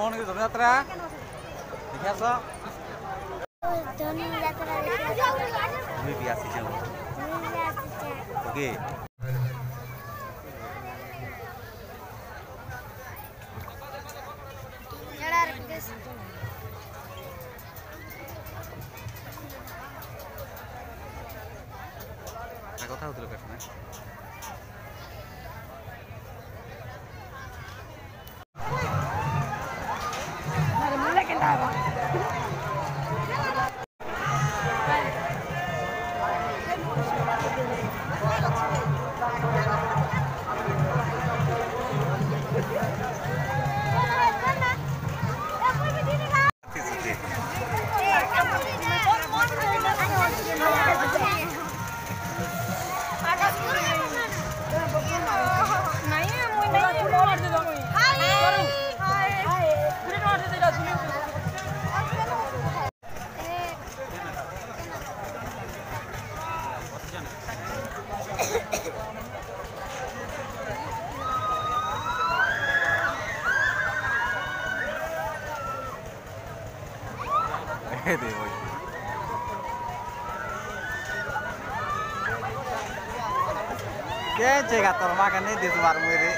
mono que se atrás. ¿Qué es eso? ¿Qué es eso? ¿Qué es ¿Qué es ¿Qué es es eso? ¿Qué es eso? ¿Qué. dipakai tuh boy. Kece kator makan nih di suar muiri.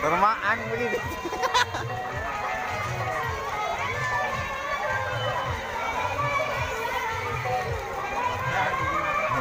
Termaan begini.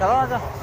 Kalau aja.